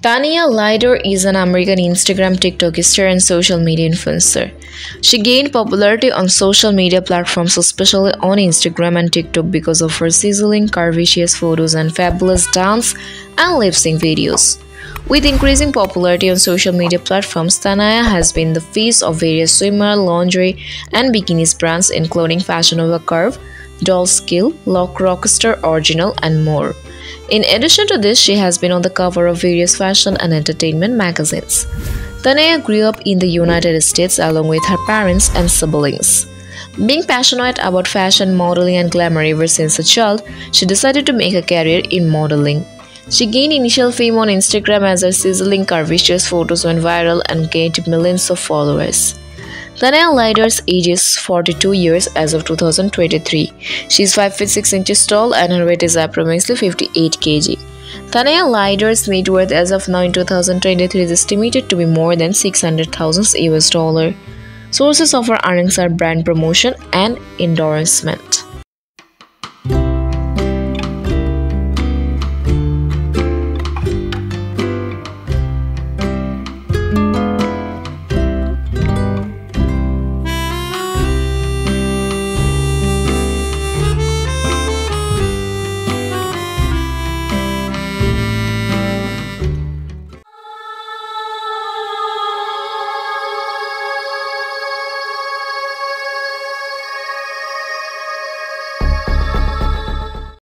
Tanya Lieder is an American Instagram, TikTok star, and social media influencer. She gained popularity on social media platforms, especially on Instagram and TikTok, because of her sizzling, curvaceous photos and fabulous dance and lip sync videos. With increasing popularity on social media platforms, Tanaya has been the face of various swimwear, lingerie, and bikinis brands, including Fashion Nova Curve, Dolls Kill, Lock Rockstar Original, and more. In addition to this, she has been on the cover of various fashion and entertainment magazines. Tanaya grew up in the United States along with her parents and siblings. Being passionate about fashion, modeling, and glamour ever since a child, she decided to make a career in modeling. She gained initial fame on Instagram as her sizzling, curvaceous photos went viral and gained millions of followers. Tanya Lieder's age is 42 years as of 2023. She is 5 feet 6 inches tall and her weight is approximately 58 kg. Tanya Lieder's net worth as of now in 2023 is estimated to be more than 600,000 US dollar. Sources of her earnings are brand promotion and endorsement.